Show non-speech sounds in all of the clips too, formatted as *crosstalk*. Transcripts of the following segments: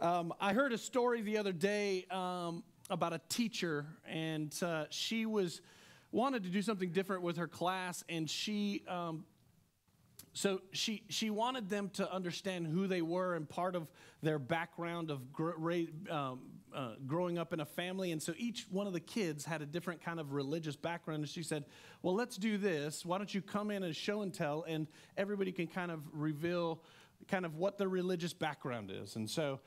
Um, I heard a story the other day um, about a teacher, and uh, she was wanted to do something different with her class, and she um, so she she wanted them to understand who they were and part of their background of gr- um, uh, growing up in a family and so each one of the kids had a different kind of religious background and she said well let's do this. Why don't you come in and show and tell and everybody can kind of reveal kind of what their religious background is. And so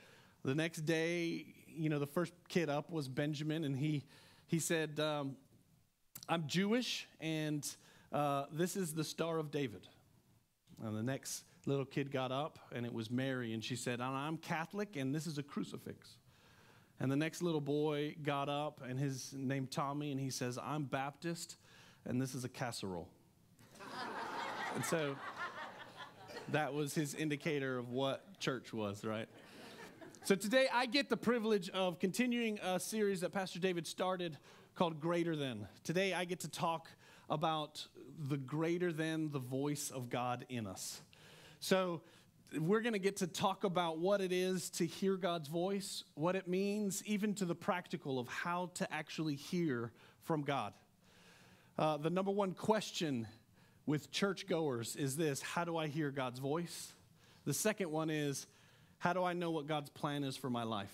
the next day you know the first kid up was benjamin and he he said um, i'm jewish and uh, this is the star of david and the next little kid got up, and it was Mary, and she said, I'm Catholic, and this is a crucifix. And the next little boy got up, and his name Tommy, and he says, I'm Baptist, and this is a casserole. and so that was his indicator of what church was, right? So today I get the privilege of continuing a series that Pastor David started called Greater Than. Today I get to talk about the greater than the voice of God in us. So, we're going to get to talk about what it is to hear God's voice, what it means, even to the practical of how to actually hear from God. Uh, the number one question with churchgoers is this How do I hear God's voice? The second one is How do I know what God's plan is for my life?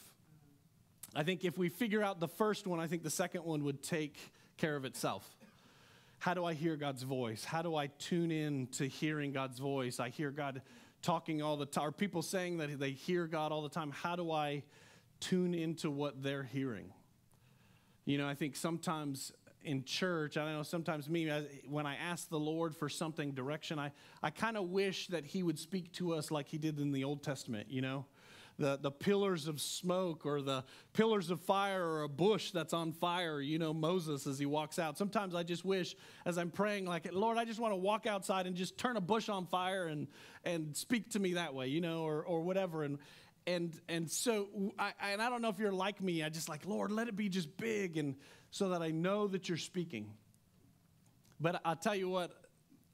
I think if we figure out the first one, I think the second one would take care of itself. How do I hear God's voice? How do I tune in to hearing God's voice? I hear God talking all the time. Are people saying that they hear God all the time? How do I tune into what they're hearing? You know, I think sometimes in church, I know sometimes me, when I ask the Lord for something, direction, I, I kind of wish that He would speak to us like He did in the Old Testament, you know? the, the pillars of smoke or the pillars of fire or a bush that's on fire, you know, Moses as he walks out. Sometimes I just wish, as I'm praying, like, Lord, I just want to walk outside and just turn a bush on fire and, and speak to me that way, you know, or, or whatever. And, and, and so, I, and I don't know if you're like me, I just like, Lord, let it be just big and so that I know that you're speaking. But I'll tell you what,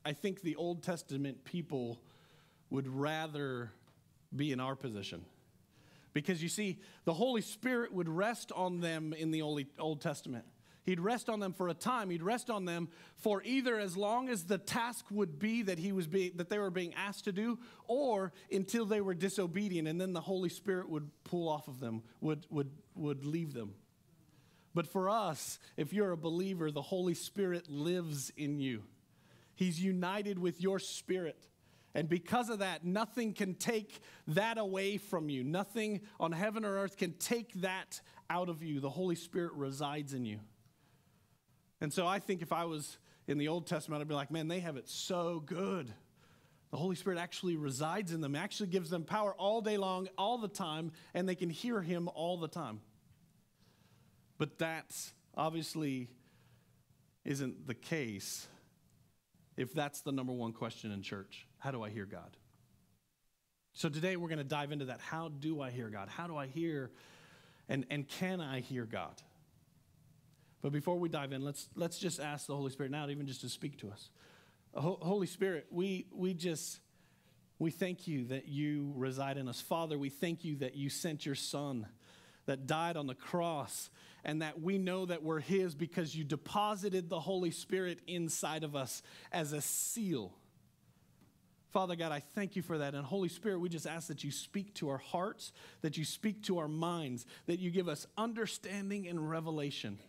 I think the Old Testament people would rather be in our position. Because you see, the Holy Spirit would rest on them in the Old Testament. He'd rest on them for a time. He'd rest on them for either as long as the task would be that he was being, that they were being asked to do, or until they were disobedient, and then the Holy Spirit would pull off of them, would would would leave them. But for us, if you're a believer, the Holy Spirit lives in you. He's united with your spirit. And because of that, nothing can take that away from you. Nothing on heaven or earth can take that out of you. The Holy Spirit resides in you. And so I think if I was in the Old Testament, I'd be like, man, they have it so good. The Holy Spirit actually resides in them, actually gives them power all day long, all the time, and they can hear Him all the time. But that obviously isn't the case if that's the number one question in church. How do I hear God? So today we're going to dive into that. How do I hear God? How do I hear and, and can I hear God? But before we dive in, let's, let's just ask the Holy Spirit now, even just to speak to us. Holy Spirit, we, we just, we thank you that you reside in us. Father, we thank you that you sent your Son that died on the cross and that we know that we're His because you deposited the Holy Spirit inside of us as a seal Father God, I thank you for that. And Holy Spirit, we just ask that you speak to our hearts, that you speak to our minds, that you give us understanding and revelation.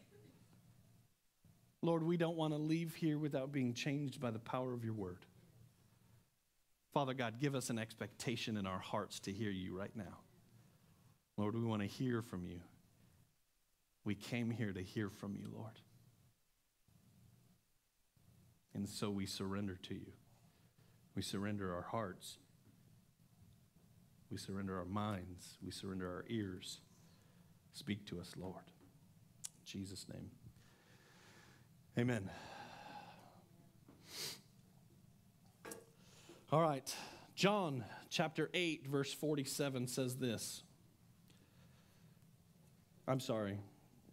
Lord, we don't want to leave here without being changed by the power of your word. Father God, give us an expectation in our hearts to hear you right now. Lord, we want to hear from you. We came here to hear from you, Lord. And so we surrender to you. We surrender our hearts. We surrender our minds. We surrender our ears. Speak to us, Lord. In Jesus' name. Amen. All right. John chapter 8, verse 47 says this. I'm sorry.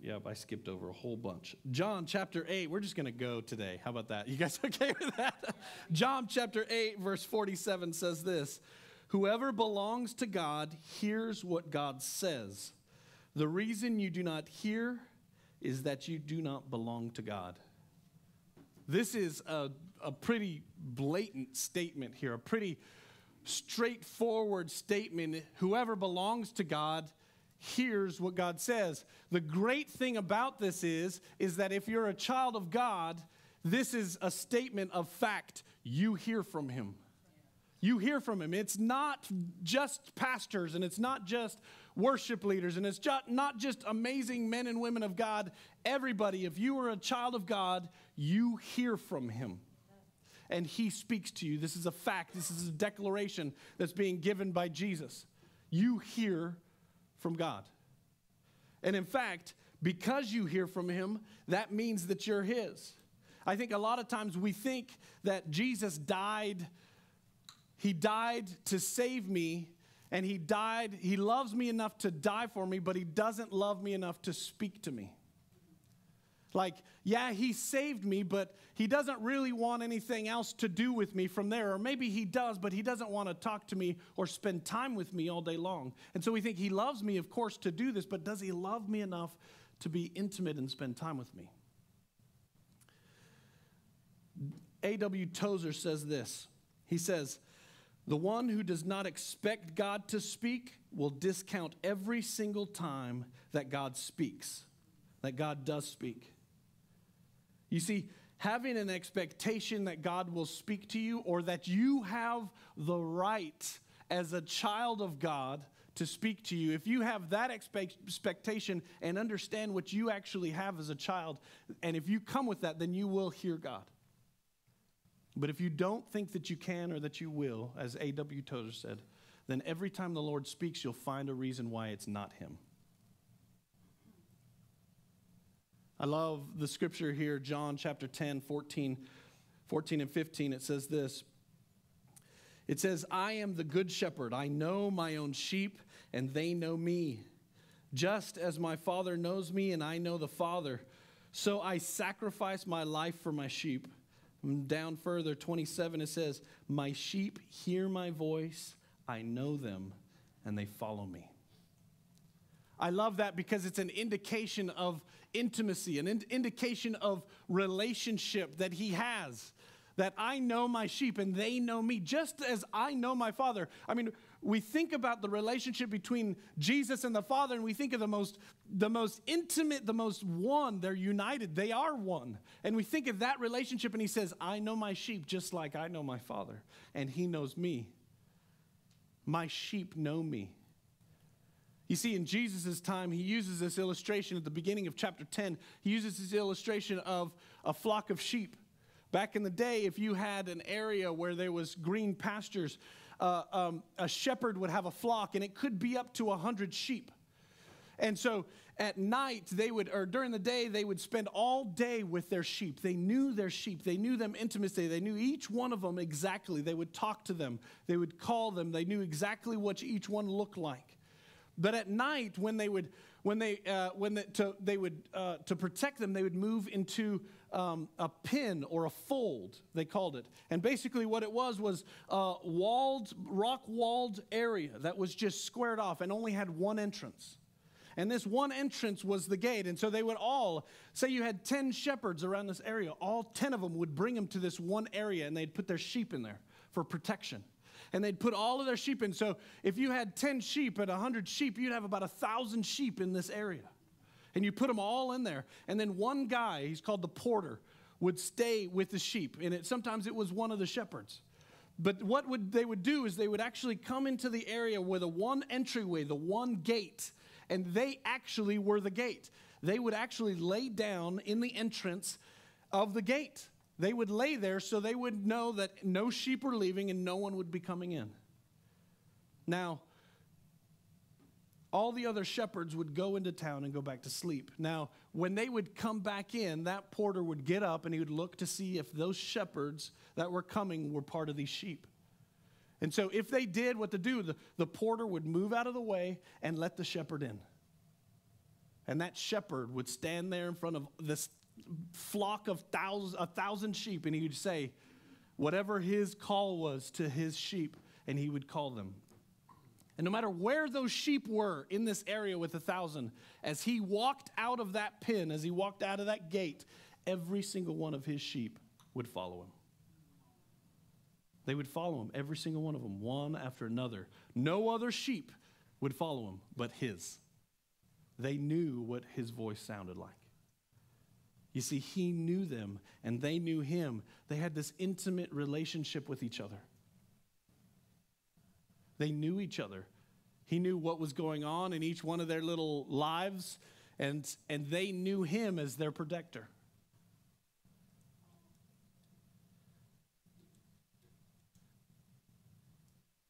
Yep, I skipped over a whole bunch. John chapter 8, we're just going to go today. How about that? You guys *laughs* okay with that? John chapter 8, verse 47 says this Whoever belongs to God hears what God says. The reason you do not hear is that you do not belong to God. This is a, a pretty blatant statement here, a pretty straightforward statement. Whoever belongs to God hears what God says. The great thing about this is is that if you're a child of God, this is a statement of fact. You hear from him. You hear from him. It's not just pastors and it's not just worship leaders and it's not just amazing men and women of God. Everybody, if you are a child of God, you hear from him and he speaks to you. This is a fact, this is a declaration that's being given by Jesus. You hear from God. And in fact, because you hear from him, that means that you're his. I think a lot of times we think that Jesus died he died to save me, and He died, He loves me enough to die for me, but He doesn't love me enough to speak to me. Like, yeah, He saved me, but He doesn't really want anything else to do with me from there. Or maybe He does, but He doesn't want to talk to me or spend time with me all day long. And so we think He loves me, of course, to do this, but does He love me enough to be intimate and spend time with me? A.W. Tozer says this. He says, the one who does not expect God to speak will discount every single time that God speaks, that God does speak. You see, having an expectation that God will speak to you or that you have the right as a child of God to speak to you, if you have that expectation and understand what you actually have as a child, and if you come with that, then you will hear God. But if you don't think that you can or that you will, as A.W. Tozer said, then every time the Lord speaks, you'll find a reason why it's not Him. I love the scripture here, John chapter 10, 14, 14 and 15. It says this It says, I am the good shepherd. I know my own sheep, and they know me. Just as my Father knows me, and I know the Father, so I sacrifice my life for my sheep. Down further, 27, it says, My sheep hear my voice, I know them, and they follow me. I love that because it's an indication of intimacy, an ind- indication of relationship that he has. That I know my sheep and they know me, just as I know my Father. I mean, we think about the relationship between Jesus and the Father, and we think of the most, the most intimate, the most one. They're united, they are one. And we think of that relationship, and He says, I know my sheep just like I know my Father, and He knows me. My sheep know me. You see, in Jesus' time, he uses this illustration at the beginning of chapter 10. He uses this illustration of a flock of sheep. Back in the day, if you had an area where there was green pastures, uh, um, a shepherd would have a flock, and it could be up to 100 sheep. And so at night, they would, or during the day, they would spend all day with their sheep. They knew their sheep, they knew them intimately. they knew each one of them exactly. They would talk to them, they would call them, they knew exactly what each one looked like. But at night, when they would, when they, uh, when they, to, they would, uh, to protect them, they would move into um, a pin or a fold, they called it. And basically, what it was was a walled, rock walled area that was just squared off and only had one entrance. And this one entrance was the gate. And so they would all, say you had 10 shepherds around this area, all 10 of them would bring them to this one area and they'd put their sheep in there for protection. And they'd put all of their sheep in. So if you had 10 sheep at 100 sheep, you'd have about a 1,000 sheep in this area and you put them all in there. And then one guy, he's called the porter, would stay with the sheep. And it, sometimes it was one of the shepherds. But what would they would do is they would actually come into the area where the one entryway, the one gate, and they actually were the gate. They would actually lay down in the entrance of the gate. They would lay there so they would know that no sheep were leaving and no one would be coming in. Now, all the other shepherds would go into town and go back to sleep. Now, when they would come back in, that porter would get up and he would look to see if those shepherds that were coming were part of these sheep. And so, if they did what to do, the, the porter would move out of the way and let the shepherd in. And that shepherd would stand there in front of this flock of thousands, a thousand sheep, and he would say, whatever his call was to his sheep, and he would call them. And no matter where those sheep were in this area with a thousand, as he walked out of that pen, as he walked out of that gate, every single one of his sheep would follow him. They would follow him, every single one of them, one after another. No other sheep would follow him but his. They knew what his voice sounded like. You see, he knew them and they knew him. They had this intimate relationship with each other. They knew each other. He knew what was going on in each one of their little lives, and, and they knew him as their protector.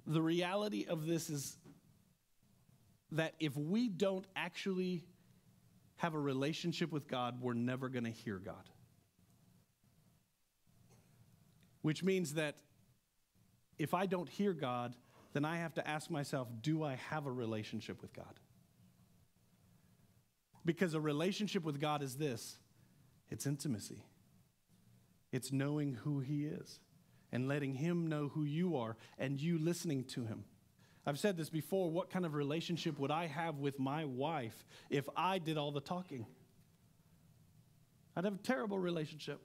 The reality of this is that if we don't actually have a relationship with God, we're never going to hear God. Which means that if I don't hear God, then I have to ask myself do I have a relationship with God? Because a relationship with God is this it's intimacy, it's knowing who He is and letting Him know who you are and you listening to Him. I've said this before what kind of relationship would I have with my wife if I did all the talking? I'd have a terrible relationship.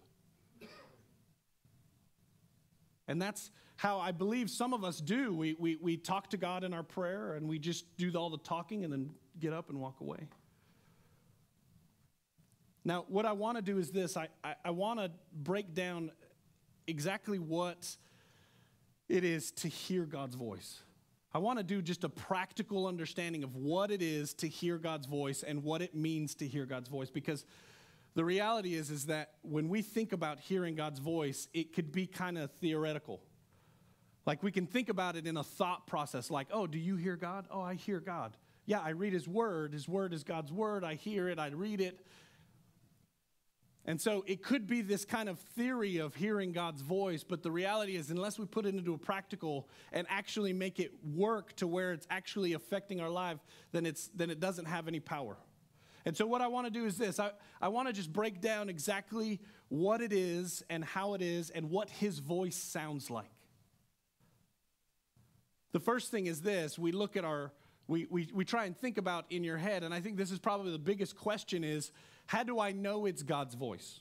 And that's how I believe some of us do. We, we, we talk to God in our prayer and we just do all the talking and then get up and walk away. Now, what I want to do is this I, I, I want to break down exactly what it is to hear God's voice. I want to do just a practical understanding of what it is to hear God's voice and what it means to hear God's voice because the reality is is that when we think about hearing God's voice, it could be kind of theoretical. Like we can think about it in a thought process like, "Oh, do you hear God? Oh, I hear God." Yeah, I read his word. His word is God's word. I hear it, I read it. And so it could be this kind of theory of hearing God's voice, but the reality is, unless we put it into a practical and actually make it work to where it's actually affecting our life, then, it's, then it doesn't have any power. And so, what I want to do is this I, I want to just break down exactly what it is and how it is and what his voice sounds like. The first thing is this we look at our, we, we, we try and think about in your head, and I think this is probably the biggest question is how do I know it's God's voice?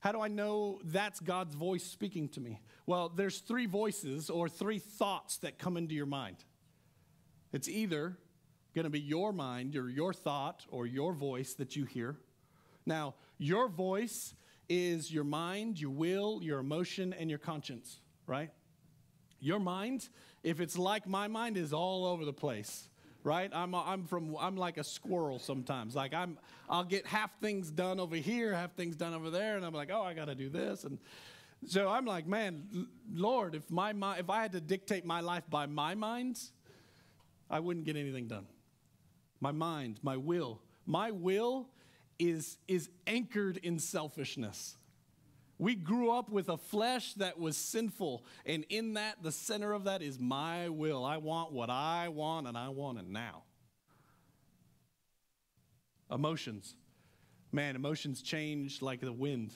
How do I know that's God's voice speaking to me? Well, there's three voices or three thoughts that come into your mind. It's either going to be your mind or your thought or your voice that you hear. Now, your voice is your mind, your will, your emotion, and your conscience, right? Your mind, if it's like my mind, is all over the place right? I'm, I'm from, I'm like a squirrel sometimes. Like I'm, I'll get half things done over here, half things done over there. And I'm like, oh, I got to do this. And so I'm like, man, Lord, if my mind, if I had to dictate my life by my minds, I wouldn't get anything done. My mind, my will, my will is, is anchored in selfishness. We grew up with a flesh that was sinful, and in that, the center of that is my will. I want what I want, and I want it now. Emotions. Man, emotions change like the wind.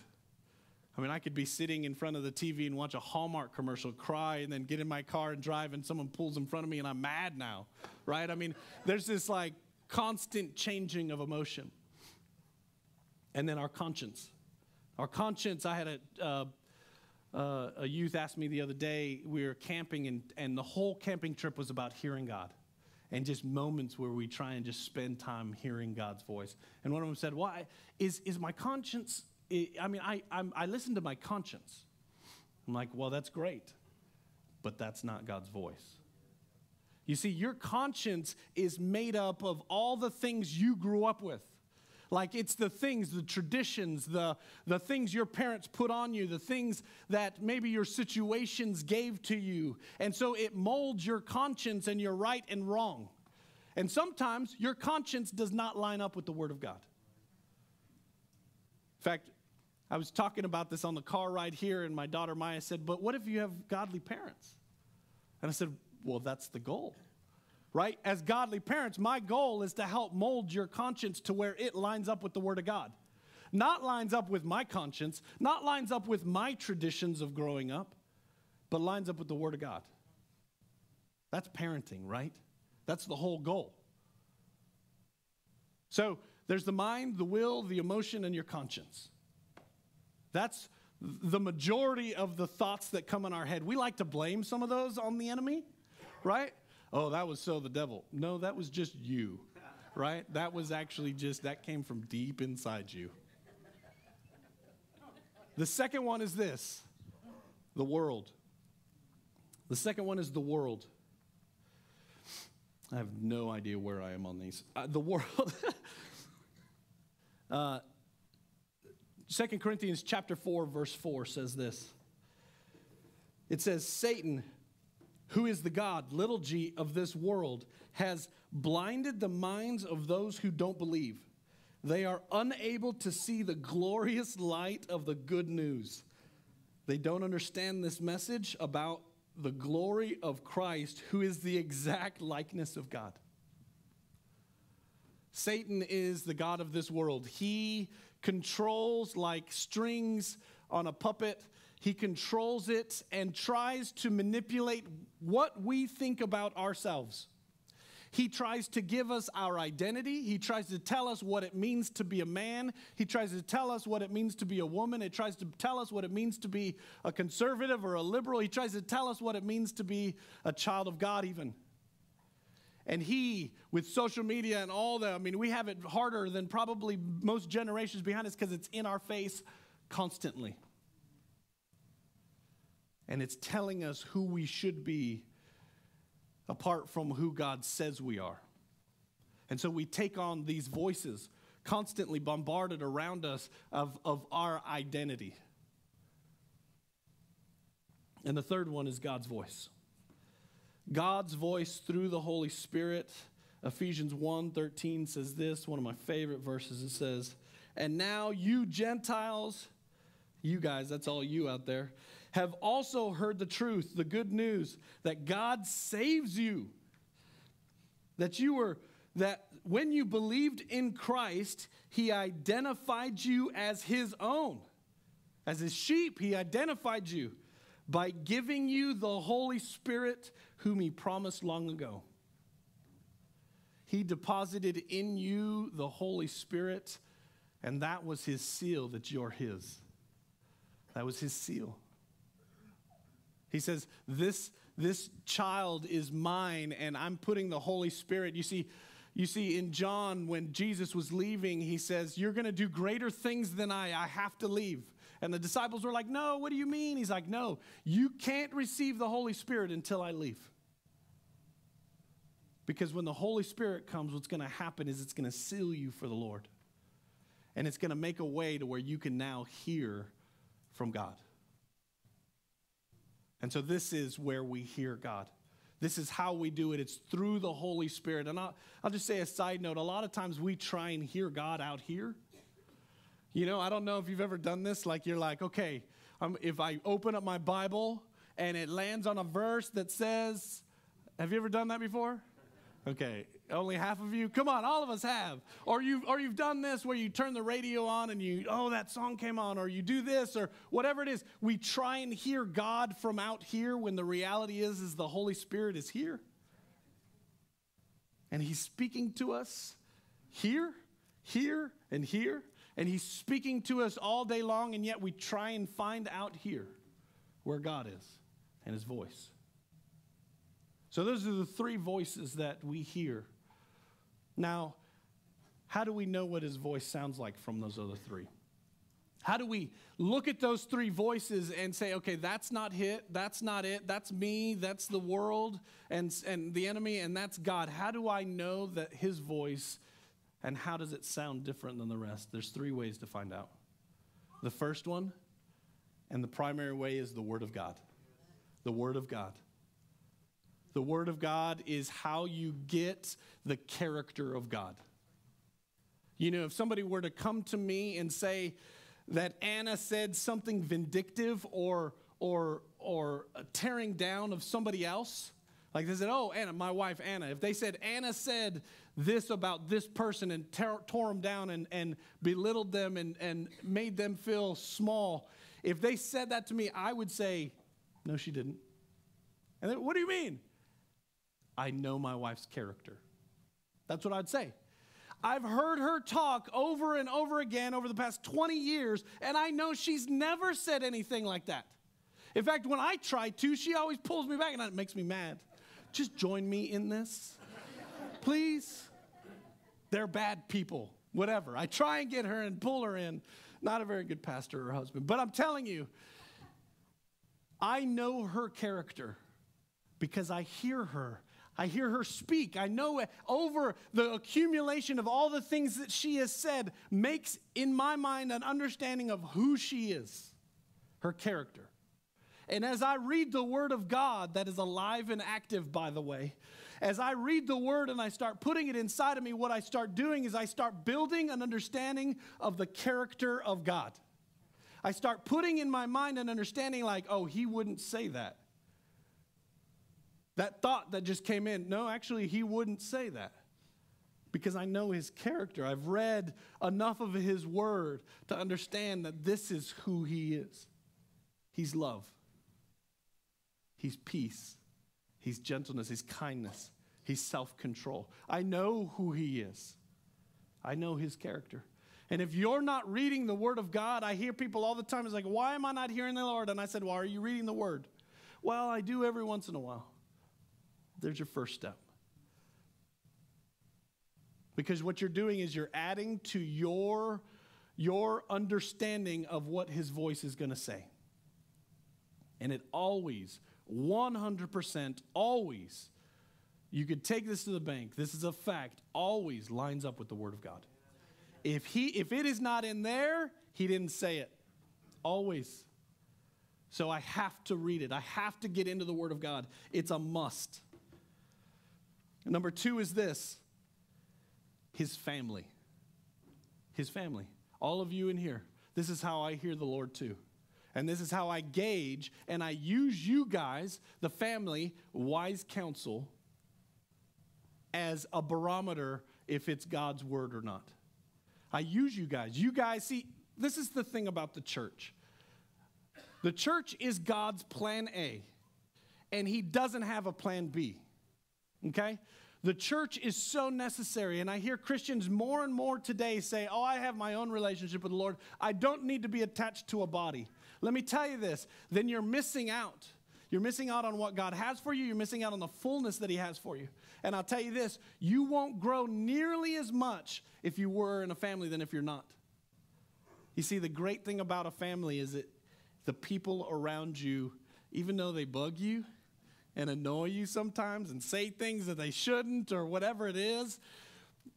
I mean, I could be sitting in front of the TV and watch a Hallmark commercial, cry, and then get in my car and drive, and someone pulls in front of me, and I'm mad now, right? I mean, there's this like constant changing of emotion. And then our conscience. Our conscience, I had a, uh, uh, a youth ask me the other day, we were camping, and, and the whole camping trip was about hearing God and just moments where we try and just spend time hearing God's voice. And one of them said, Why? Is, is my conscience, I mean, I, I'm, I listen to my conscience. I'm like, Well, that's great, but that's not God's voice. You see, your conscience is made up of all the things you grew up with. Like it's the things, the traditions, the, the things your parents put on you, the things that maybe your situations gave to you. And so it molds your conscience and your right and wrong. And sometimes your conscience does not line up with the Word of God. In fact, I was talking about this on the car ride here, and my daughter Maya said, But what if you have godly parents? And I said, Well, that's the goal right? As godly parents, my goal is to help mold your conscience to where it lines up with the Word of God. Not lines up with my conscience, not lines up with my traditions of growing up, but lines up with the Word of God. That's parenting, right? That's the whole goal. So there's the mind, the will, the emotion, and your conscience. That's the majority of the thoughts that come in our head. We like to blame some of those on the enemy, right? Oh, that was so the devil. No, that was just you, *laughs* right? That was actually just, that came from deep inside you. The second one is this the world. The second one is the world. I have no idea where I am on these. Uh, the world. *laughs* uh, 2 Corinthians chapter 4 verse 4 says this. It says Satan who is the god little g of this world has blinded the minds of those who don't believe. They are unable to see the glorious light of the good news. They don't understand this message about the glory of Christ, who is the exact likeness of God. Satan is the God of this world. He controls like strings on a puppet. He controls it and tries to manipulate what we think about ourselves. He tries to give us our identity. He tries to tell us what it means to be a man. He tries to tell us what it means to be a woman. He tries to tell us what it means to be a conservative or a liberal. He tries to tell us what it means to be a child of God, even. And he, with social media and all that, I mean, we have it harder than probably most generations behind us because it's in our face constantly. And it's telling us who we should be apart from who God says we are. And so we take on these voices constantly bombarded around us of, of our identity. And the third one is God's voice. God's voice through the Holy Spirit. Ephesians 1:13 says this, one of my favorite verses. It says, "And now you Gentiles, you guys, that's all you out there, have also heard the truth, the good news that God saves you. That you were, that when you believed in Christ, He identified you as His own. As His sheep, He identified you by giving you the Holy Spirit, whom He promised long ago. He deposited in you the Holy Spirit, and that was His seal that you're His. That was His seal. He says, This, this child is mine, and I'm putting the Holy Spirit. You see, you see, in John, when Jesus was leaving, he says, You're going to do greater things than I. I have to leave. And the disciples were like, No, what do you mean? He's like, No, you can't receive the Holy Spirit until I leave. Because when the Holy Spirit comes, what's going to happen is it's going to seal you for the Lord. And it's going to make a way to where you can now hear from God. And so this is where we hear God. This is how we do it. It's through the Holy Spirit. And I'll, I'll just say a side note a lot of times we try and hear God out here. You know, I don't know if you've ever done this. Like, you're like, okay, um, if I open up my Bible and it lands on a verse that says, have you ever done that before? Okay, only half of you. Come on, all of us have. Or you or you've done this where you turn the radio on and you oh that song came on or you do this or whatever it is. We try and hear God from out here when the reality is is the Holy Spirit is here. And he's speaking to us here, here and here and he's speaking to us all day long and yet we try and find out here where God is and his voice. So, those are the three voices that we hear now, how do we know what his voice sounds like from those other three? How do we look at those three voices and say, okay, that's not it, that's not it, that's me, that's the world and, and the enemy, and that's God? How do I know that his voice and how does it sound different than the rest? There's three ways to find out. The first one, and the primary way, is the Word of God. The Word of God. The Word of God is how you get the character of God. You know, if somebody were to come to me and say that Anna said something vindictive or, or, or tearing down of somebody else, like they said, oh, Anna, my wife Anna, if they said Anna said this about this person and tore, them down and, and belittled them and, and made them feel small, if they said that to me, I would say, No, she didn't. And then, what do you mean? I know my wife's character. That's what I'd say. I've heard her talk over and over again over the past 20 years, and I know she's never said anything like that. In fact, when I try to, she always pulls me back, and it makes me mad. Just join me in this, please. They're bad people, whatever. I try and get her and pull her in. Not a very good pastor or husband, but I'm telling you, I know her character because I hear her I hear her speak. I know it. over the accumulation of all the things that she has said makes in my mind an understanding of who she is, her character. And as I read the Word of God, that is alive and active, by the way, as I read the Word and I start putting it inside of me, what I start doing is I start building an understanding of the character of God. I start putting in my mind an understanding like, oh, he wouldn't say that. That thought that just came in, no, actually, he wouldn't say that because I know his character. I've read enough of his word to understand that this is who he is. He's love, he's peace, he's gentleness, he's kindness, he's self control. I know who he is, I know his character. And if you're not reading the Word of God, I hear people all the time, it's like, why am I not hearing the Lord? And I said, well, are you reading the Word? Well, I do every once in a while. There's your first step. Because what you're doing is you're adding to your, your understanding of what his voice is going to say. And it always, 100%, always, you could take this to the bank. This is a fact, always lines up with the Word of God. If, he, if it is not in there, he didn't say it. Always. So I have to read it. I have to get into the Word of God. It's a must. Number two is this his family. His family. All of you in here. This is how I hear the Lord too. And this is how I gauge and I use you guys, the family, wise counsel, as a barometer if it's God's word or not. I use you guys. You guys, see, this is the thing about the church. The church is God's plan A, and He doesn't have a plan B. Okay? The church is so necessary. And I hear Christians more and more today say, Oh, I have my own relationship with the Lord. I don't need to be attached to a body. Let me tell you this then you're missing out. You're missing out on what God has for you. You're missing out on the fullness that He has for you. And I'll tell you this you won't grow nearly as much if you were in a family than if you're not. You see, the great thing about a family is that the people around you, even though they bug you, and annoy you sometimes and say things that they shouldn't or whatever it is,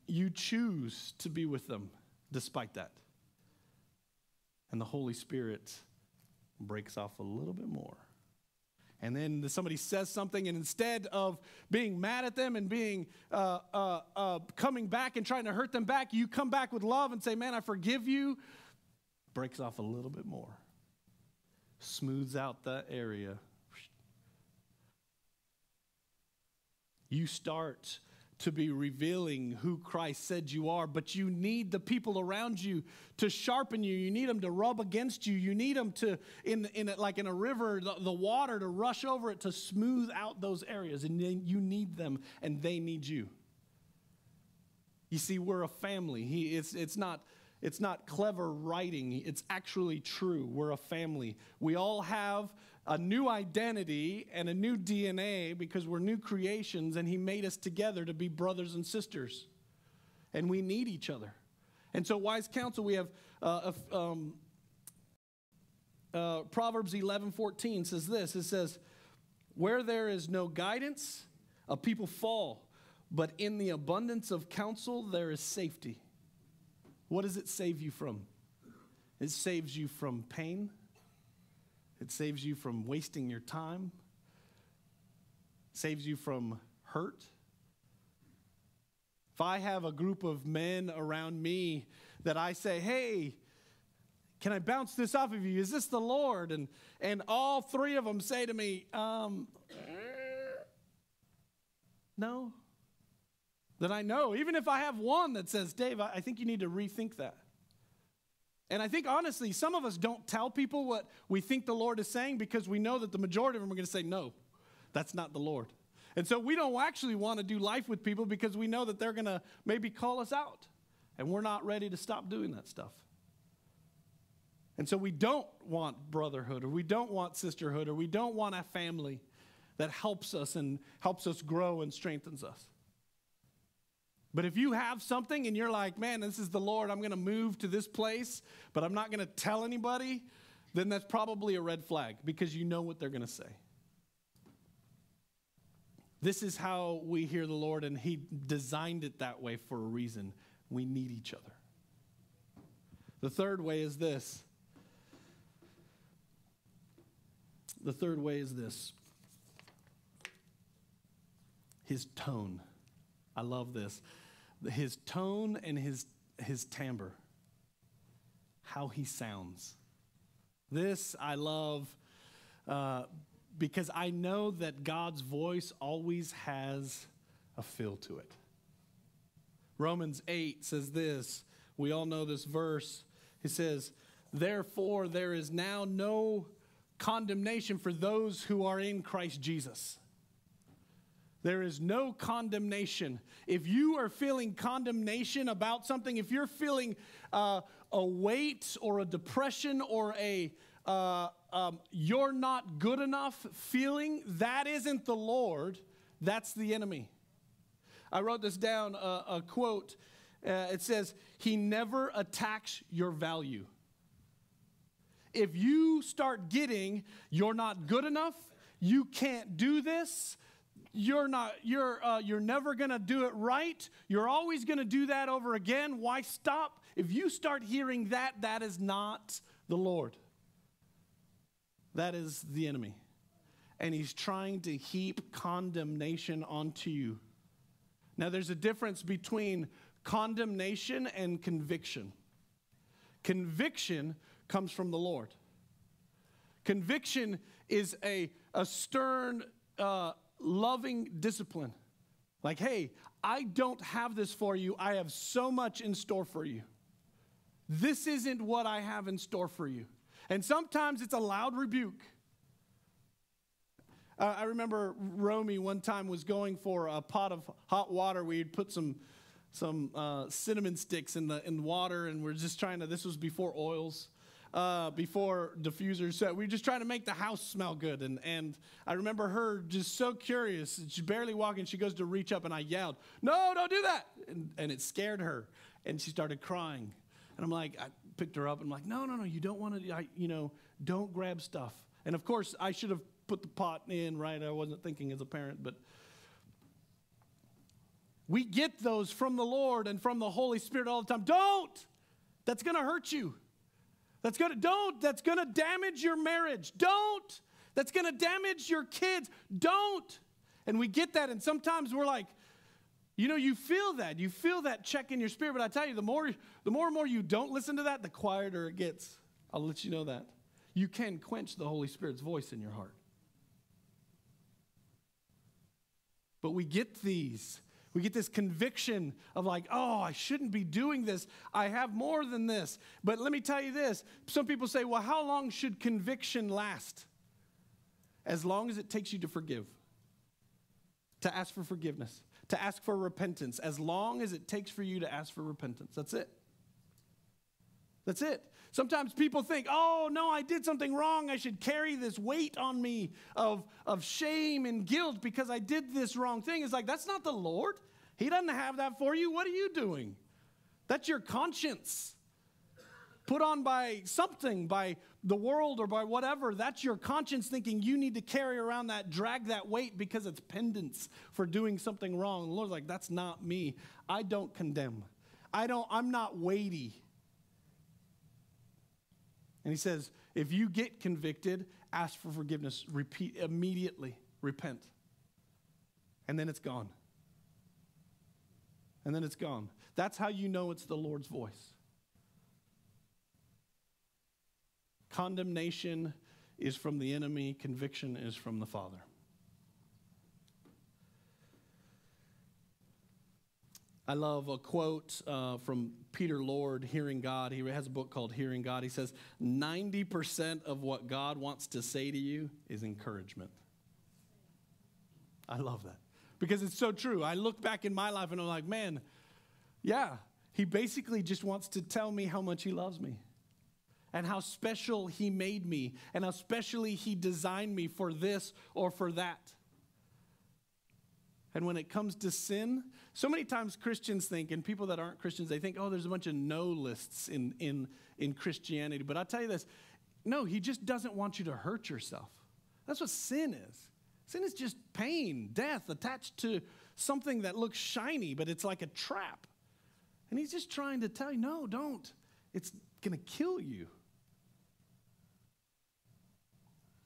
you choose to be with them despite that. And the Holy Spirit breaks off a little bit more. And then somebody says something, and instead of being mad at them and being uh, uh, uh, coming back and trying to hurt them back, you come back with love and say, Man, I forgive you. Breaks off a little bit more, smooths out that area you start to be revealing who Christ said you are, but you need the people around you to sharpen you. You need them to rub against you. You need them to, in, in like in a river, the, the water to rush over it to smooth out those areas. And you need them, and they need you. You see, we're a family. He, it's, it's, not, it's not clever writing, it's actually true. We're a family. We all have a new identity and a new DNA because we're new creations, and He made us together to be brothers and sisters. And we need each other. And so, wise counsel, we have uh, um, uh, Proverbs 11 14 says this it says, Where there is no guidance, a people fall, but in the abundance of counsel, there is safety. What does it save you from? It saves you from pain it saves you from wasting your time, saves you from hurt. If I have a group of men around me that I say, hey, can I bounce this off of you? Is this the Lord? And, and all three of them say to me, um, no. Then I know, even if I have one that says, Dave, I think you need to rethink that. And I think honestly, some of us don't tell people what we think the Lord is saying because we know that the majority of them are going to say, no, that's not the Lord. And so we don't actually want to do life with people because we know that they're going to maybe call us out. And we're not ready to stop doing that stuff. And so we don't want brotherhood or we don't want sisterhood or we don't want a family that helps us and helps us grow and strengthens us. But if you have something and you're like, man, this is the Lord, I'm going to move to this place, but I'm not going to tell anybody, then that's probably a red flag because you know what they're going to say. This is how we hear the Lord, and He designed it that way for a reason. We need each other. The third way is this. The third way is this His tone. I love this his tone and his, his timbre, how he sounds. This I love uh, because I know that God's voice always has a feel to it. Romans 8 says this. We all know this verse. He says, Therefore, there is now no condemnation for those who are in Christ Jesus. There is no condemnation. If you are feeling condemnation about something, if you're feeling uh, a weight or a depression or a uh, um, you're not good enough feeling, that isn't the Lord, that's the enemy. I wrote this down, uh, a quote. Uh, it says, He never attacks your value. If you start getting, you're not good enough, you can't do this, you're not you're uh, you're never going to do it right. You're always going to do that over again. Why stop? If you start hearing that that is not the lord. That is the enemy. And he's trying to heap condemnation onto you. Now there's a difference between condemnation and conviction. Conviction comes from the lord. Conviction is a, a stern uh, loving discipline. Like, hey, I don't have this for you. I have so much in store for you. This isn't what I have in store for you. And sometimes it's a loud rebuke. Uh, I remember Romy one time was going for a pot of hot water. We had put some some uh, cinnamon sticks in the in water, and we're just trying to. This was before oils uh, before diffusers. So we were just trying to make the house smell good. And, and I remember her just so curious. She's barely walking. She goes to reach up, and I yelled, No, don't do that. And, and it scared her. And she started crying. And I'm like, I picked her up. I'm like, No, no, no, you don't want to, you know, don't grab stuff. And of course, I should have put the pot in, right? I wasn't thinking as a parent, but we get those from the Lord and from the Holy Spirit all the time. Don't! That's going to hurt you. That's gonna don't. That's gonna damage your marriage. Don't. That's gonna damage your kids. Don't. And we get that, and sometimes we're like, you know, you feel that. You feel that check in your spirit. But I tell you, the more, the more and more you don't listen to that, the quieter it gets. I'll let you know that. You can quench the Holy Spirit's voice in your heart. But we get these we get this conviction of like, oh, I shouldn't be doing this. I have more than this. But let me tell you this some people say, well, how long should conviction last? As long as it takes you to forgive, to ask for forgiveness, to ask for repentance, as long as it takes for you to ask for repentance. That's it. That's it. Sometimes people think, oh, no, I did something wrong. I should carry this weight on me of, of shame and guilt because I did this wrong thing. It's like, that's not the Lord. He doesn't have that for you. What are you doing? That's your conscience. Put on by something, by the world or by whatever. That's your conscience thinking you need to carry around that, drag that weight because it's pendants for doing something wrong. The Lord's like, that's not me. I don't condemn. I don't, I'm not weighty. And he says, if you get convicted, ask for forgiveness. Repeat immediately. Repent. And then it's gone. And then it's gone. That's how you know it's the Lord's voice. Condemnation is from the enemy, conviction is from the Father. I love a quote uh, from Peter Lord, Hearing God. He has a book called Hearing God. He says, 90% of what God wants to say to you is encouragement. I love that because it's so true. I look back in my life and I'm like, man, yeah, he basically just wants to tell me how much he loves me and how special he made me and how specially he designed me for this or for that. And when it comes to sin, so many times Christians think, and people that aren't Christians, they think, oh, there's a bunch of no lists in, in, in Christianity. But I'll tell you this no, he just doesn't want you to hurt yourself. That's what sin is. Sin is just pain, death attached to something that looks shiny, but it's like a trap. And he's just trying to tell you, no, don't. It's going to kill you.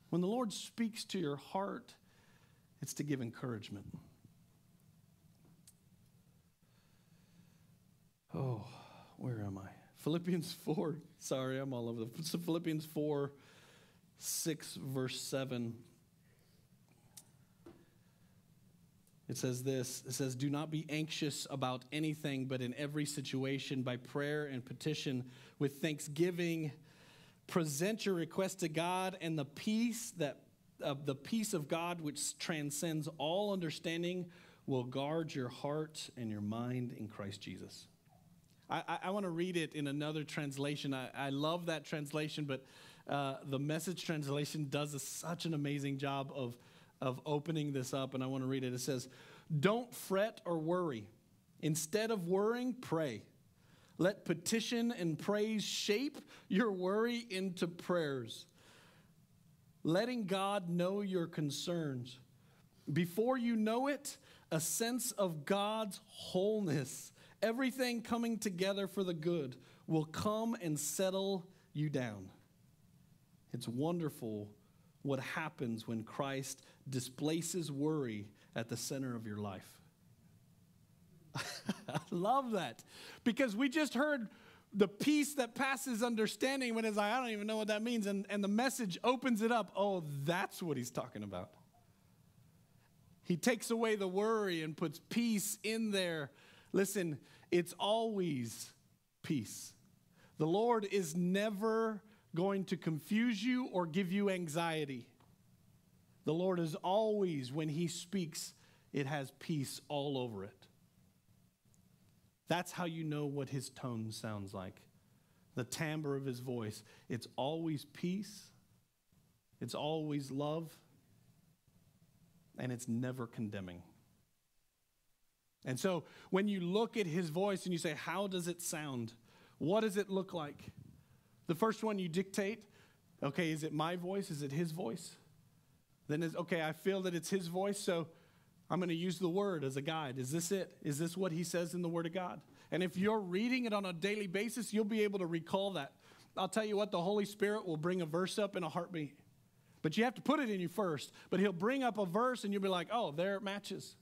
When the Lord speaks to your heart, it's to give encouragement. Oh, where am I? Philippians 4. Sorry, I'm all over the Philippians 4, 6, verse 7. It says this it says, Do not be anxious about anything, but in every situation, by prayer and petition, with thanksgiving, present your request to God, and the peace that uh, the peace of God, which transcends all understanding, will guard your heart and your mind in Christ Jesus. I, I, want to read it in another translation. I, I love that translation, but uh, the message translation does a, such an amazing job of, of opening this up, and I want to read it. It says, Don't fret or worry. Instead of worrying, pray. Let petition and praise shape your worry into prayers, letting God know your concerns. Before you know it, a sense of God's wholeness everything coming together for the good will come and settle you down. It's wonderful what happens when Christ displaces worry at the center of your life. *laughs* I love that because we just heard the peace that passes understanding when it's like, I don't even know what that means. And, and the message opens it up. Oh, that's what he's talking about. He takes away the worry and puts peace in there. Listen, it's always peace. The Lord is never going to confuse you or give you anxiety. The Lord is always, when He speaks, it has peace all over it. That's how you know what His tone sounds like. The timbre of His voice. It's always peace, it's always love, and it's never condemning. And so when you look at his voice and you say, How does it sound? What does it look like? The first one you dictate, okay, is it my voice? Is it his voice? Then is okay, I feel that it's his voice, so I'm going to use the word as a guide. Is this it? Is this what he says in the word of God? And if you're reading it on a daily basis, you'll be able to recall that. I'll tell you what, the Holy Spirit will bring a verse up in a heartbeat. But you have to put it in you first. But he'll bring up a verse and you'll be like, oh, there it matches.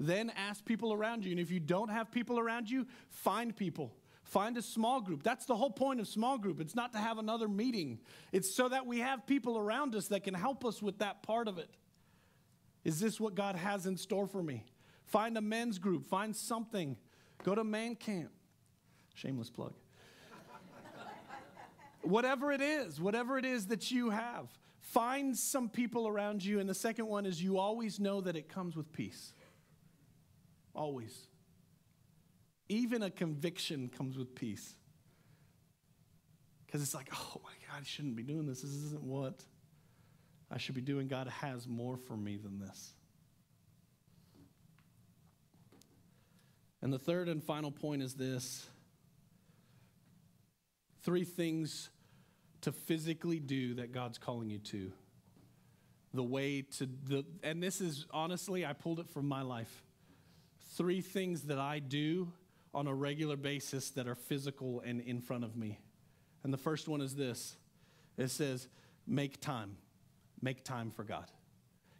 Then ask people around you. And if you don't have people around you, find people. Find a small group. That's the whole point of small group. It's not to have another meeting, it's so that we have people around us that can help us with that part of it. Is this what God has in store for me? Find a men's group, find something. Go to man camp. Shameless plug. *laughs* whatever it is, whatever it is that you have, find some people around you. And the second one is you always know that it comes with peace. Always. Even a conviction comes with peace. Because it's like, oh my God, I shouldn't be doing this. This isn't what I should be doing. God has more for me than this. And the third and final point is this three things to physically do that God's calling you to. The way to, the, and this is honestly, I pulled it from my life three things that I do on a regular basis that are physical and in front of me. And the first one is this it says, make time. Make time for God.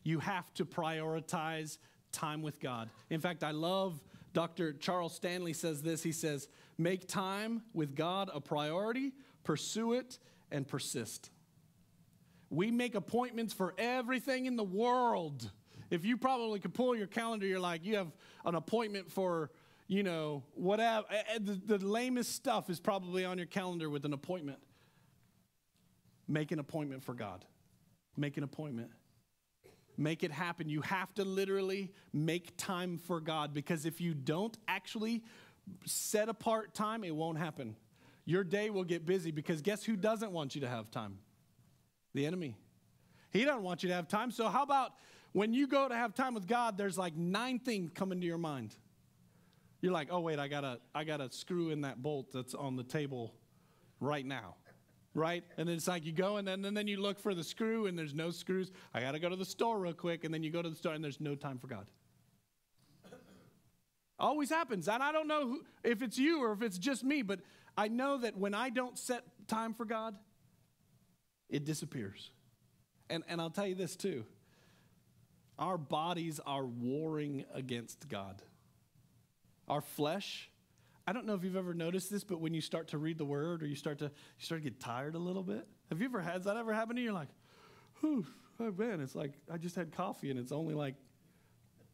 You have to prioritize time with God. In fact, I love Dr. Charles Stanley says this. He says, make time with God a priority, pursue it, and persist. We make appointments for everything in the world if you probably could pull your calendar, you're like, you have an appointment for, you know, whatever. Eh, eh, the, the lamest stuff is probably on your calendar with an appointment. Make an appointment for God. Make an appointment. Make it happen. You have to literally make time for God because if you don't actually set apart time, it won't happen. Your day will get busy because guess who doesn't want you to have time? The enemy. He doesn't want you to have time. So, how about when you go to have time with God, there's like nine things coming to your mind. You're like, oh wait, I gotta, I gotta screw in that bolt that's on the table right now. Right? And then it's like you go and then, and then you look for the screw and there's no screws. I gotta go to the store real quick, and then you go to the store and there's no time for God. Always happens. And I don't know who, if it's you or if it's just me, but I know that when I don't set time for God, it disappears. And, and I'll tell you this too our bodies are warring against God. Our flesh, I don't know if you've ever noticed this, but when you start to read the word or you start to you start to get tired a little bit. Have you ever had that ever happen to you? You're like, whew, oh man, it's like I just had coffee and it's only like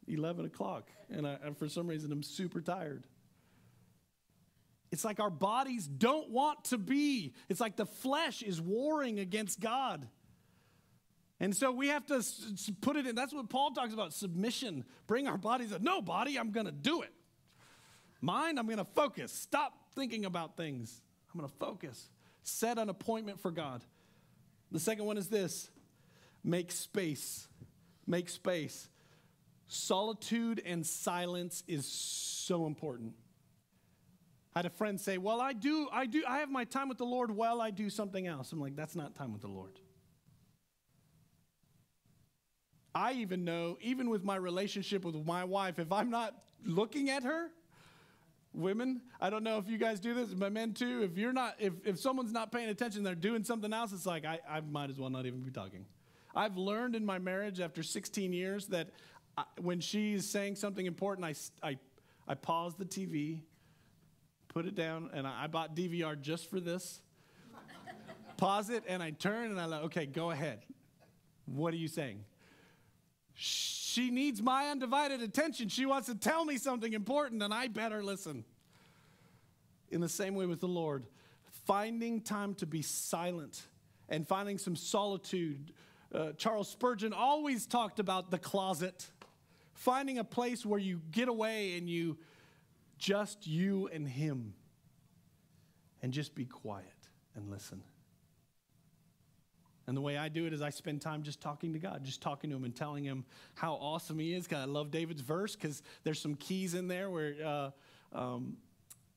11 o'clock. And, I, and for some reason I'm super tired. It's like our bodies don't want to be. It's like the flesh is warring against God. And so we have to put it in. That's what Paul talks about submission. Bring our bodies up. No, body, I'm going to do it. Mind, I'm going to focus. Stop thinking about things. I'm going to focus. Set an appointment for God. The second one is this make space. Make space. Solitude and silence is so important. I had a friend say, Well, I do, I do, I have my time with the Lord while I do something else. I'm like, that's not time with the Lord. I even know, even with my relationship with my wife, if I'm not looking at her, women, I don't know if you guys do this, but men too, if you're not, if, if someone's not paying attention, they're doing something else, it's like, I, I might as well not even be talking. I've learned in my marriage after 16 years that I, when she's saying something important, I, I, I pause the TV, put it down, and I, I bought DVR just for this. pause it, and I turn and I like, okay, go ahead. What are you saying? She needs my undivided attention. She wants to tell me something important, and I better listen. In the same way with the Lord, finding time to be silent and finding some solitude. Uh, Charles Spurgeon always talked about the closet, finding a place where you get away and you just you and Him, and just be quiet and listen. And the way I do it is I spend time just talking to God, just talking to Him and telling Him how awesome He is. Because I love David's verse because there's some keys in there where uh, um,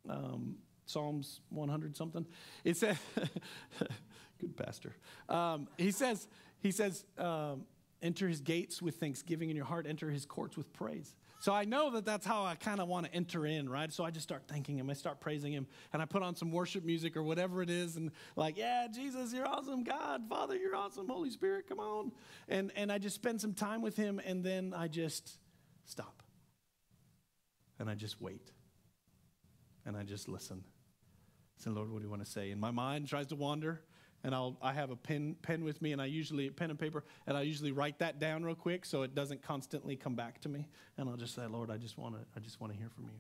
um, Psalms 100 something. It says, *laughs* good pastor. Um, he says, he says, um, enter His gates with thanksgiving in your heart, enter His courts with praise. So I know that that's how I kind of want to enter in, right? So I just start thanking him. I start praising him. And I put on some worship music or whatever it is. And like, yeah, Jesus, you're awesome. God, Father, you're awesome. Holy Spirit, come on. And, and I just spend some time with him. And then I just stop. And I just wait. And I just listen. Say, Lord, what do you want to say? And my mind tries to wander and I'll I have a pen pen with me, and I usually pen and paper, and I usually write that down real quick so it doesn't constantly come back to me. And I'll just say, Lord, I just want to I just want to hear from you.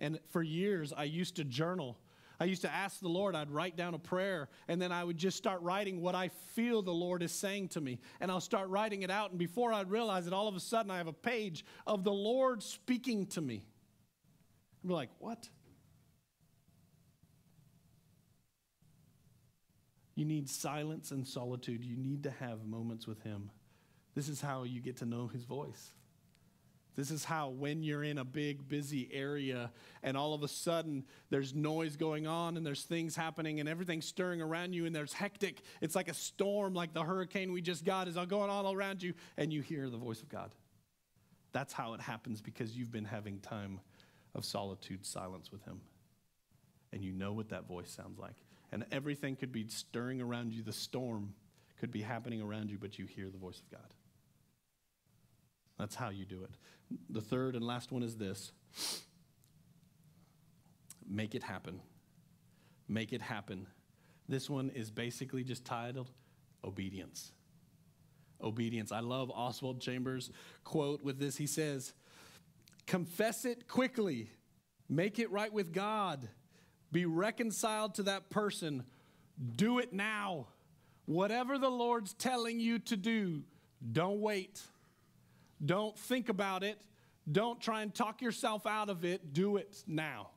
And for years, I used to journal. I used to ask the Lord, I'd write down a prayer, and then I would just start writing what I feel the Lord is saying to me. And I'll start writing it out, and before I'd realize it, all of a sudden I have a page of the Lord speaking to me. I'm like, what? You need silence and solitude. You need to have moments with Him. This is how you get to know His voice. This is how, when you're in a big, busy area and all of a sudden there's noise going on and there's things happening and everything's stirring around you and there's hectic, it's like a storm, like the hurricane we just got is all going on all around you, and you hear the voice of God. That's how it happens because you've been having time of solitude, silence with Him. And you know what that voice sounds like and everything could be stirring around you. The storm could be happening around you, but you hear the voice of God. That's how you do it. The third and last one is this make it happen. Make it happen. This one is basically just titled Obedience. Obedience. I love Oswald Chambers' quote with this. He says, confess it quickly, make it right with God, be reconciled to that person. Do it now. Whatever the Lord's telling you to do, don't wait. Don't think about it. Don't try and talk yourself out of it. Do it now.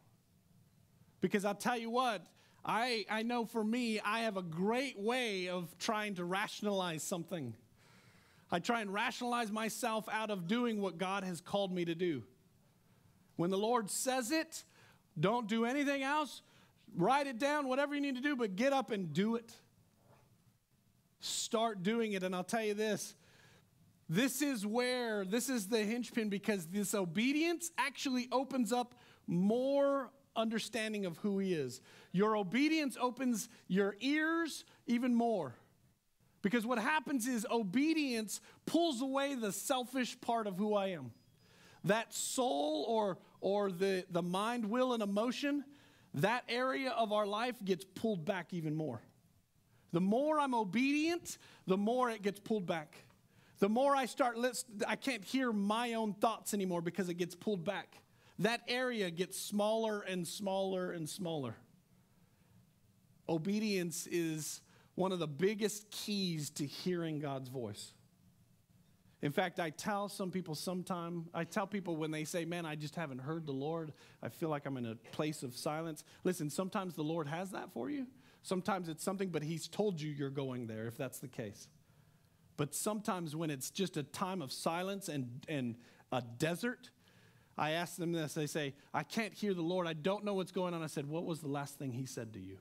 Because I'll tell you what, I, I know for me, I have a great way of trying to rationalize something. I try and rationalize myself out of doing what God has called me to do. When the Lord says it, don't do anything else. Write it down, whatever you need to do, but get up and do it. Start doing it. And I'll tell you this this is where, this is the hinge pin because this obedience actually opens up more understanding of who He is. Your obedience opens your ears even more. Because what happens is obedience pulls away the selfish part of who I am. That soul or, or the, the mind, will, and emotion, that area of our life gets pulled back even more. The more I'm obedient, the more it gets pulled back. The more I start, I can't hear my own thoughts anymore because it gets pulled back. That area gets smaller and smaller and smaller. Obedience is one of the biggest keys to hearing God's voice. In fact, I tell some people sometime, I tell people when they say, Man, I just haven't heard the Lord, I feel like I'm in a place of silence. Listen, sometimes the Lord has that for you. Sometimes it's something, but He's told you you're going there, if that's the case. But sometimes when it's just a time of silence and, and a desert, I ask them this. They say, I can't hear the Lord. I don't know what's going on. I said, What was the last thing He said to you?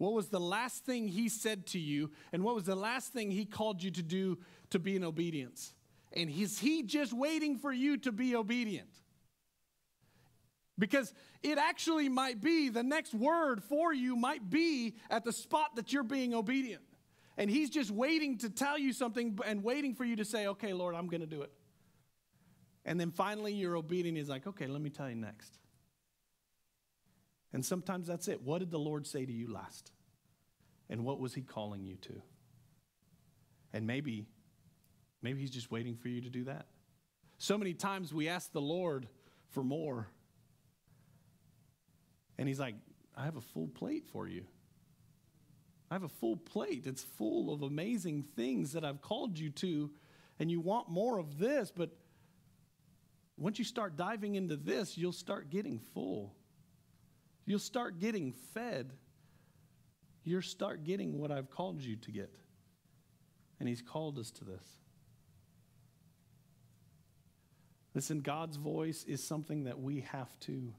What was the last thing he said to you? And what was the last thing he called you to do to be in obedience? And is he just waiting for you to be obedient? Because it actually might be the next word for you might be at the spot that you're being obedient. And he's just waiting to tell you something and waiting for you to say, okay, Lord, I'm going to do it. And then finally, you're obedient. He's like, okay, let me tell you next. And sometimes that's it. What did the Lord say to you last? And what was he calling you to? And maybe, maybe he's just waiting for you to do that. So many times we ask the Lord for more. And he's like, I have a full plate for you. I have a full plate. It's full of amazing things that I've called you to, and you want more of this, but once you start diving into this, you'll start getting full. You'll start getting fed. You'll start getting what I've called you to get. And He's called us to this. Listen, God's voice is something that we have to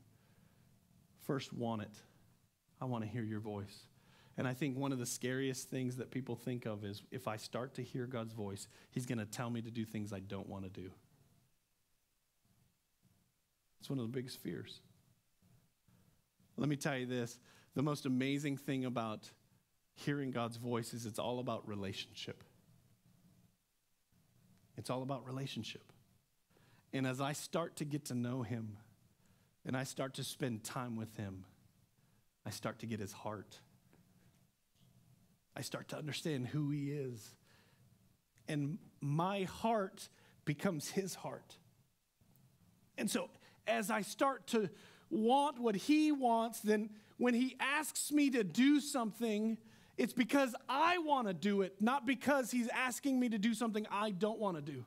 first want it. I want to hear your voice. And I think one of the scariest things that people think of is if I start to hear God's voice, He's going to tell me to do things I don't want to do. It's one of the biggest fears. Let me tell you this the most amazing thing about hearing God's voice is it's all about relationship. It's all about relationship. And as I start to get to know Him and I start to spend time with Him, I start to get His heart. I start to understand who He is. And my heart becomes His heart. And so as I start to want what He wants, then when He asks me to do something, it's because I want to do it, not because He's asking me to do something I don't want to do.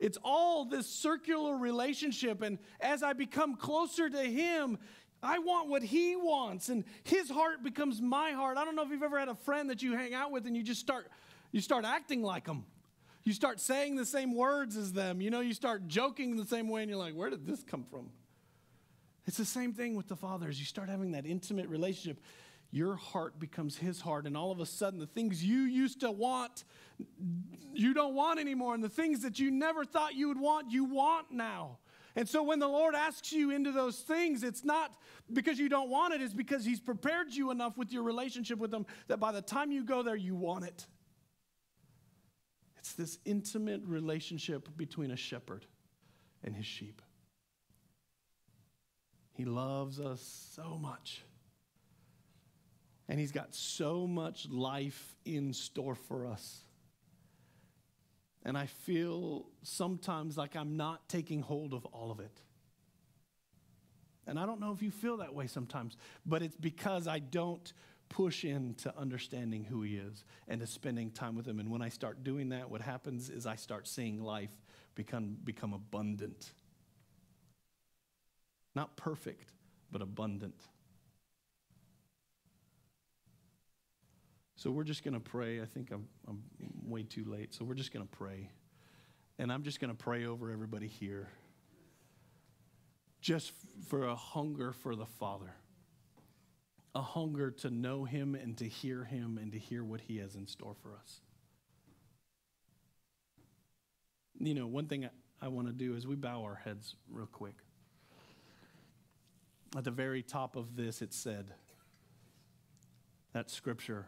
It's all this circular relationship. And as I become closer to Him, I want what He wants. And His heart becomes my heart. I don't know if you've ever had a friend that you hang out with and you just start, you start acting like them. You start saying the same words as them. You know, you start joking the same way, and you're like, where did this come from? It's the same thing with the Father. As you start having that intimate relationship, your heart becomes his heart, and all of a sudden, the things you used to want, you don't want anymore. And the things that you never thought you would want, you want now. And so when the Lord asks you into those things, it's not because you don't want it, it's because He's prepared you enough with your relationship with Him that by the time you go there, you want it. It's this intimate relationship between a shepherd and his sheep. He loves us so much. And He's got so much life in store for us. And I feel sometimes like I'm not taking hold of all of it. And I don't know if you feel that way sometimes, but it's because I don't push into understanding who He is and to spending time with Him. And when I start doing that, what happens is I start seeing life become, become abundant. Not perfect, but abundant. So we're just going to pray. I think I'm, I'm way too late. So we're just going to pray. And I'm just going to pray over everybody here. Just for a hunger for the Father, a hunger to know Him and to hear Him and to hear what He has in store for us. You know, one thing I, I want to do is we bow our heads real quick. At the very top of this, it said, that scripture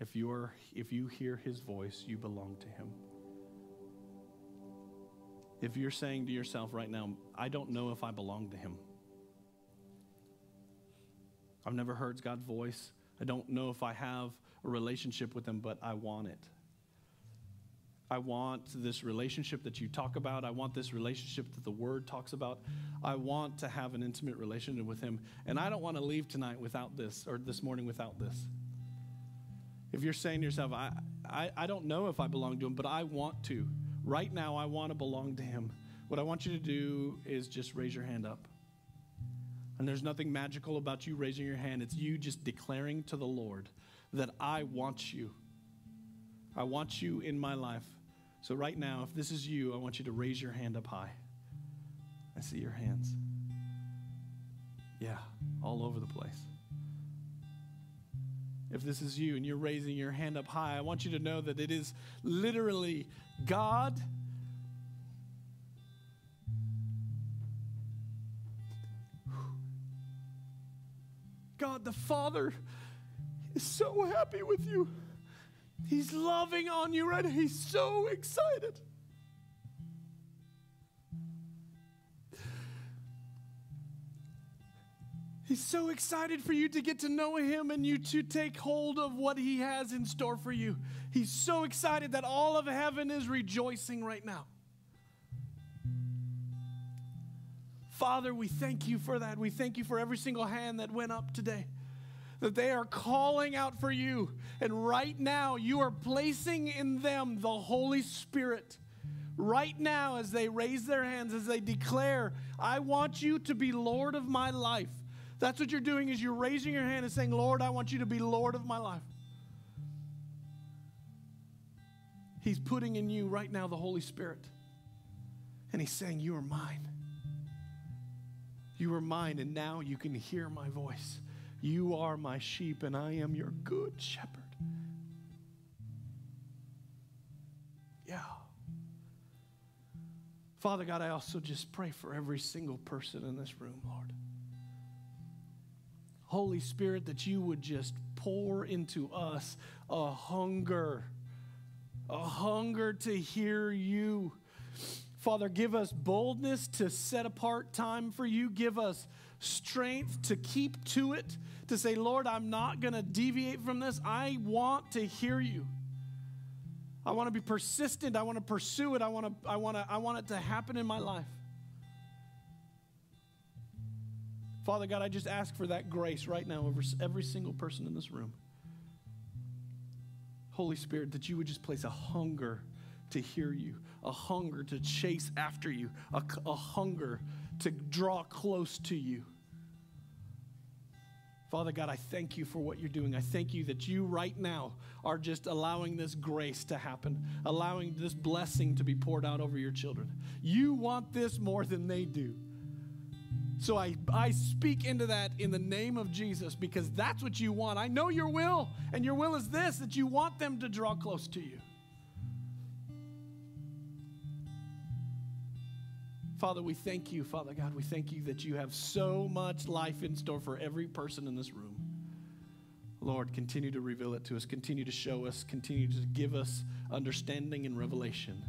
if, you're, if you hear his voice, you belong to him. If you're saying to yourself right now, I don't know if I belong to him, I've never heard God's voice, I don't know if I have a relationship with him, but I want it. I want this relationship that you talk about. I want this relationship that the Word talks about. I want to have an intimate relationship with Him. And I don't want to leave tonight without this, or this morning without this. If you're saying to yourself, I, I, I don't know if I belong to him, but I want to. Right now, I want to belong to him. What I want you to do is just raise your hand up. And there's nothing magical about you raising your hand. It's you just declaring to the Lord that I want you. I want you in my life. So, right now, if this is you, I want you to raise your hand up high. I see your hands. Yeah, all over the place. If this is you and you're raising your hand up high, I want you to know that it is literally God. God the Father is so happy with you. He's loving on you right He's so excited. He's so excited for you to get to know him and you to take hold of what he has in store for you. He's so excited that all of heaven is rejoicing right now. Father, we thank you for that. We thank you for every single hand that went up today. That they are calling out for you. And right now, you are placing in them the Holy Spirit. Right now, as they raise their hands, as they declare, I want you to be Lord of my life. That's what you're doing is you're raising your hand and saying, Lord, I want you to be Lord of my life. He's putting in you right now the Holy Spirit. And he's saying, You are mine. You are mine, and now you can hear my voice. You are my sheep, and I am your good shepherd. Yeah. Father God, I also just pray for every single person in this room, Lord. Holy Spirit, that you would just pour into us a hunger, a hunger to hear you. Father, give us boldness to set apart time for you. Give us strength to keep to it, to say, Lord, I'm not going to deviate from this. I want to hear you. I want to be persistent. I want to pursue it. I want to I want to I want it to happen in my life. Father God, I just ask for that grace right now over every single person in this room. Holy Spirit, that you would just place a hunger to hear you, a hunger to chase after you, a, a hunger to draw close to you. Father God, I thank you for what you're doing. I thank you that you right now are just allowing this grace to happen, allowing this blessing to be poured out over your children. You want this more than they do. So I, I speak into that in the name of Jesus because that's what you want. I know your will, and your will is this that you want them to draw close to you. Father, we thank you, Father God. We thank you that you have so much life in store for every person in this room. Lord, continue to reveal it to us, continue to show us, continue to give us understanding and revelation.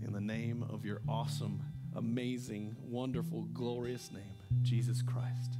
In the name of your awesome amazing, wonderful, glorious name, Jesus Christ.